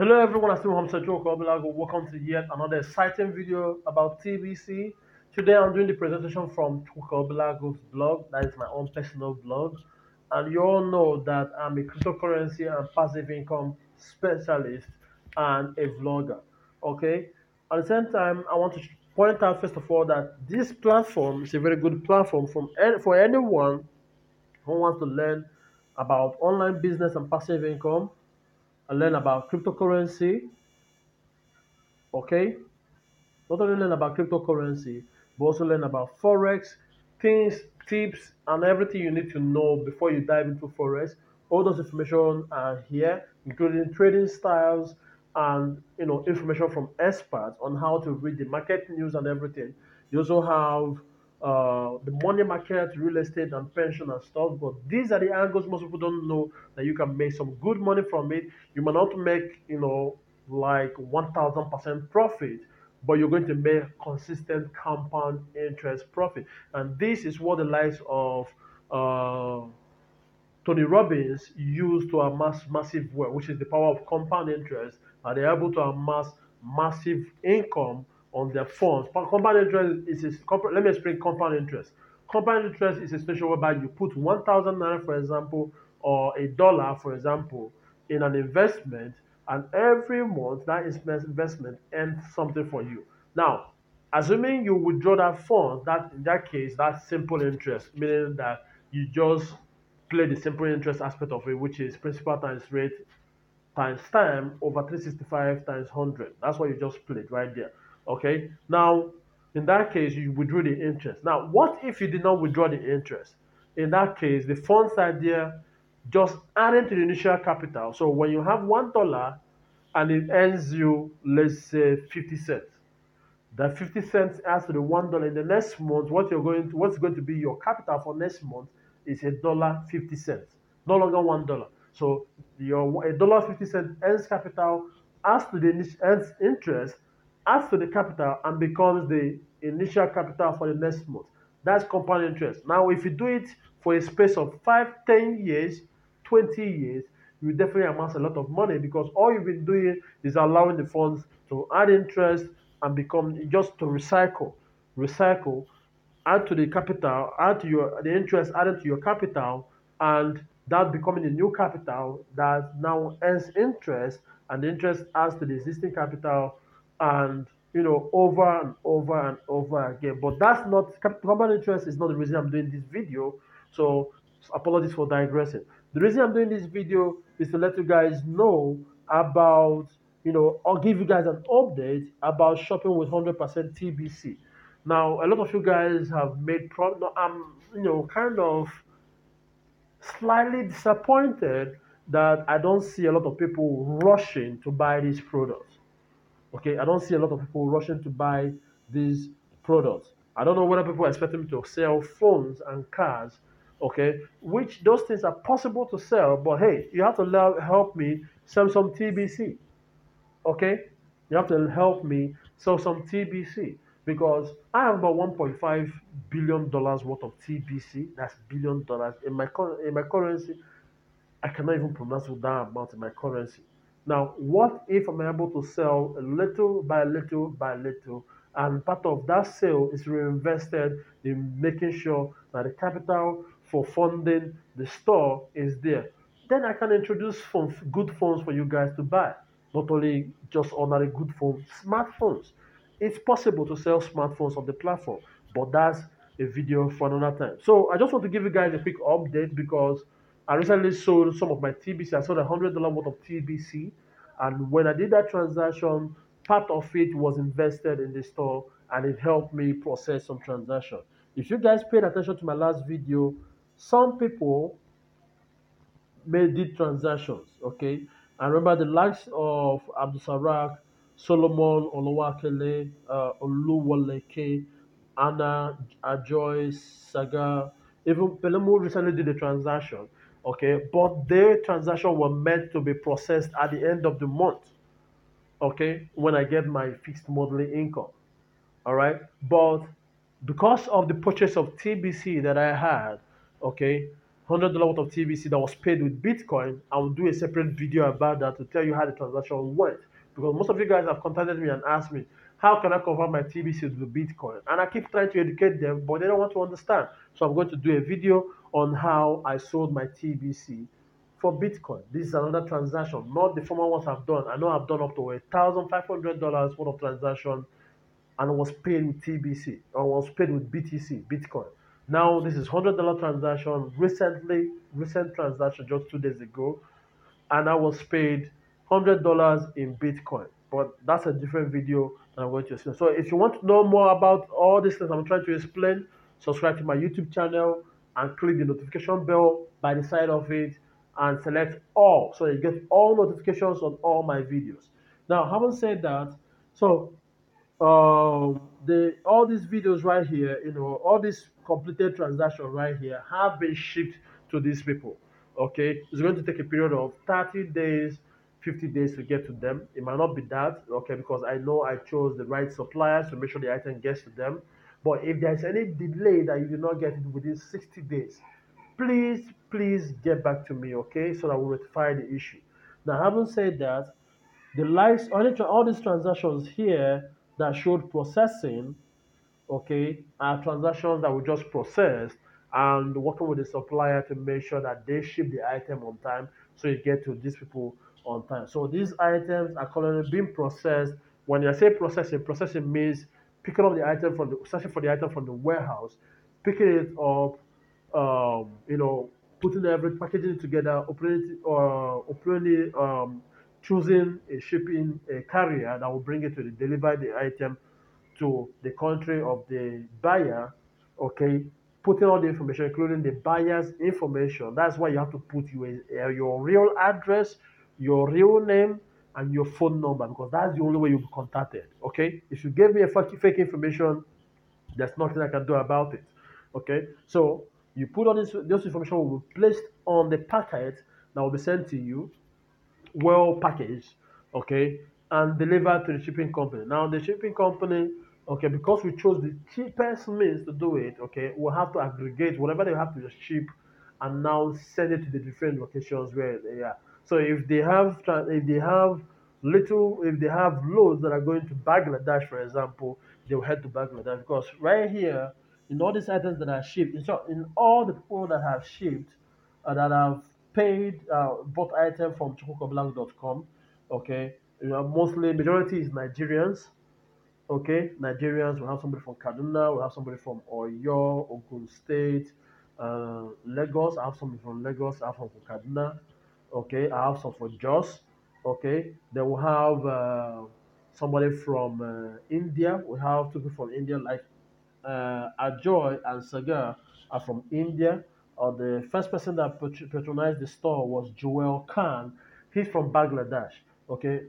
Hello everyone, I'm Hamza Joko. Welcome to yet another exciting video about TBC. Today I'm doing the presentation from Chukwuka Obeleagu's blog. That is my own personal blog. And you all know that I'm a cryptocurrency and passive income specialist and a vlogger. Okay. At the same time, I want to point out first of all that this platform is a very good platform from for anyone who wants to learn about online business and passive income and learn about cryptocurrency. Okay? Not only learn about cryptocurrency, but also learn about Forex, things, tips, and everything you need to know before you dive into Forex. All those information are here, including trading styles and you know information from experts on how to read the market news and everything. You also have uh, the money market, real estate, and pension and stuff. But these are the angles most people don't know that you can make some good money from it. You might not make, you know, like 1000% profit, but you're going to make consistent compound interest profit. And this is what the likes of uh, Tony Robbins used to amass massive wealth, which is the power of compound interest. And they're able to amass massive income on their funds. Compound interest is a, let me explain compound interest. Compound interest is a situation whereby you put 1,000 naira, for example, or a dollar, for example, in an investment, and every month that investment earns something for you. Now, assuming you withdraw that fund, that in that case, that's simple interest, meaning that you just play the simple interest aspect of it, which is principal times rate times time over 365 times 100. That's what you just played right there. Okay. Now, in that case, you withdraw the interest. Now, what if you did not withdraw the interest? In that case, the funds are there just adding to the initial capital. So when you have one dollar and it earns you, let's say, 50 cents, that 50 cents adds to the one dollar in the next month. What you're going to, what's going to be your capital for next month is a dollar 50 cents, no longer one dollar. So your a dollar 50 cent earns capital adds to the earns interest adds to the capital and becomes the initial capital for the next month. That's compound interest. Now, if you do it for a space of 5, 10 years, 20 years, you definitely amass a lot of money because all you've been doing is allowing the funds to add interest and become just to recycle, recycle, add to the capital, add to your the interest added to your capital, and that becoming a new capital that now earns interest, and interest adds to the existing capital and you know over and over and over again. But that's not compound interest is not the reason i'm doing this video. So apologies for digressing. The reason i'm doing this video is to let you guys know about you know i'll give you guys an update about shopping with 100% tbc now a lot of you guys have made pro i'm you know kind of slightly disappointed that i don't see a lot of people rushing to buy these products Okay, I don't see a lot of people rushing to buy these products. I don't know whether people are expecting me to sell phones and cars, okay, which those things are possible to sell, but hey, you have to help me sell some TBC, okay? You have to help me sell some TBC because I have about 1.5 billion dollars worth of TBC. That's billion dollars in my in my currency. I cannot even pronounce that amount in my currency. Now, what if I'm able to sell a little by little by little, and part of that sale is reinvested in making sure that the capital for funding the store is there? Then I can introduce phones, good phones for you guys to buy. Not only just ordinary good phones, smartphones. It's possible to sell smartphones on the platform, but that's a video for another time. So I just want to give you guys a quick update because I recently sold some of my TBC. I sold a hundred dollar worth of TBC, and when I did that transaction, part of it was invested in the store, and it helped me process some transaction. If you guys paid attention to my last video, some people made did transactions. Okay, I remember the likes of Abdul Sarak, Solomon Olowakele, uh, Oluwaleke, Anna Ajoy, Sagar, even Pelemu recently did a transaction okay? But their transaction were meant to be processed at the end of the month. Okay? When i get my fixed monthly income. All right but because of the purchase of tbc that i had okay? Hundred dollar worth of TBC that was paid with Bitcoin. I will do a separate video about that to tell you how the transaction went. Because most of you guys have contacted me and asked me, how can I convert my TBC to Bitcoin? And I keep trying to educate them, but they don't want to understand. So I'm going to do a video on how I sold my TBC for Bitcoin. This is another transaction, not the former ones I've done. I know I've done up to a thousand five hundred dollars worth of transaction and I was paid with TBC or was paid with BTC, Bitcoin. Now this is hundred dollar transaction. Recently, recent transaction just two days ago, and I was paid hundred dollars in Bitcoin. But that's a different video that I'm going to explain. So if you want to know more about all these things I'm trying to explain, subscribe to my YouTube channel and click the notification bell by the side of it and select all so you get all notifications on all my videos. Now, having said that, so um the all these videos right here you know all these completed transactions right here have been shipped to these people okay it's going to take a period of 30 days 50 days to get to them. It might not be that okay because i know i chose the right suppliers to make sure the item gets to them. But if there's any delay that you do not get it within 60 days please please get back to me okay so that we'll rectify the issue. Now having said that the likes all these transactions here that showed processing okay are transactions that we just processed and working with the supplier to make sure that they ship the item on time so you get to these people on time. So these items are currently being processed. When you say processing processing means picking up the item from the searching for the item from the warehouse picking it up um, you know putting every packaging together it uh, um, choosing a shipping a carrier that will bring it to the deliver the item to the country of the buyer, okay, putting all the information, including the buyer's information. That's why you have to put your, your real address, your real name, and your phone number because that's the only way you'll be contacted. Okay, if you give me a fake fake information, there's nothing I can do about it. Okay, so you put on this this information will be placed on the packet that will be sent to you well packaged, okay, and delivered to the shipping company. Now, the shipping company, okay, because we chose the cheapest means to do it, okay, we'll have to aggregate whatever they have to just ship and now send it to the different locations where they are. So if they have if they have little if they have loads that are going to Bangladesh, for example, they'll head to Bangladesh because right here in all these items that are shipped, in short, in all the people that have shipped uh, that have paid uh, bought item from chocoblank.com, okay, you know, mostly majority is Nigerians, Okay, Nigerians, we have somebody from Kaduna, we have somebody from Oyo, Ogun State, uh, Lagos. I have somebody from Lagos, I have from Kaduna. Okay, I have some from Jos. Okay, then we have uh, somebody from uh, India. We have two people from India, like uh, Ajoy and Sagar are from India. Uh, the first person that patronized the store was Joel Khan. He's from Bangladesh. Okay,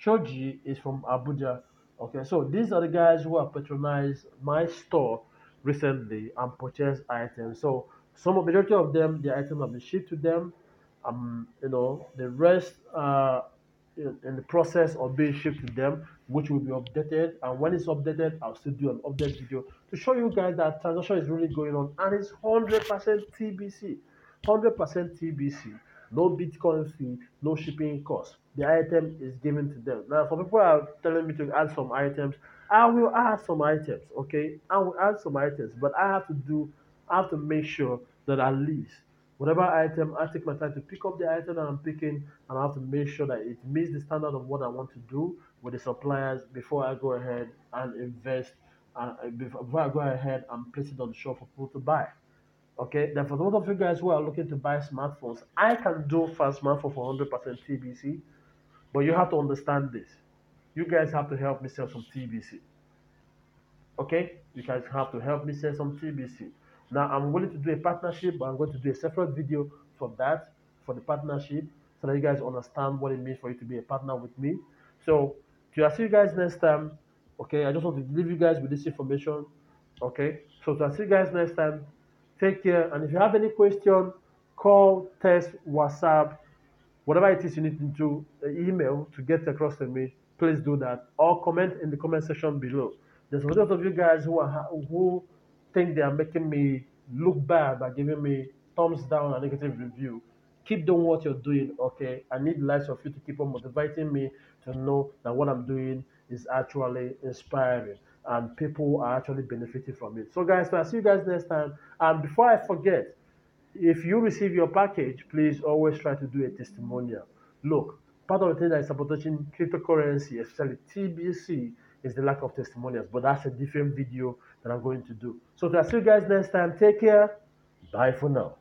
Shoji is from Abuja. Okay, so these are the guys who have patronized my store recently and purchased items. So some of majority of them, the items have been shipped to them. Um, you know, the rest uh in, in the process of being shipped to them, which will be updated. And when it's updated, I'll still do an update video to show you guys that transaction is really going on and it's 100% TBC. 100% TBC. No Bitcoin fee, no shipping cost. The item is given to them. Now, some people are telling me to add some items. I will add some items, okay? I will add some items, but I have to do, I have to make sure that at least whatever item, I take my time to pick up the item that I'm picking, and I have to make sure that it meets the standard of what I want to do with the suppliers before I go ahead and invest, uh, before I go ahead and place it on the shelf for people to buy. Okay, then for those of you guys who are looking to buy smartphones, I can do fast smartphone for 100% TBC, but you have to understand this. You guys have to help me sell some TBC. Okay, you guys have to help me sell some TBC. Now I'm willing to do a partnership, but I'm going to do a separate video for that, for the partnership, so that you guys understand what it means for you to be a partner with me. So, to see you guys next time. Okay, I just want to leave you guys with this information. Okay, so to see you guys next time. Take care, and if you have any question, call, text, WhatsApp, whatever it is you need to do, email to get across to me. Please do that, or comment in the comment section below. There's a lot of you guys who are who think they are making me look bad by giving me thumbs down and negative review. Keep doing what you're doing, okay? I need likes of you to keep on motivating me to know that what I'm doing is actually inspiring and people are actually benefiting from it. So, guys, I'll see you guys next time. And before I forget, if you receive your package, please always try to do a testimonial. Look, part of the thing that is sabotaging cryptocurrency, especially TBC, is the lack of testimonials. But that's a different video that I'm going to do. So, I'll see you guys next time. Take care. Bye for now.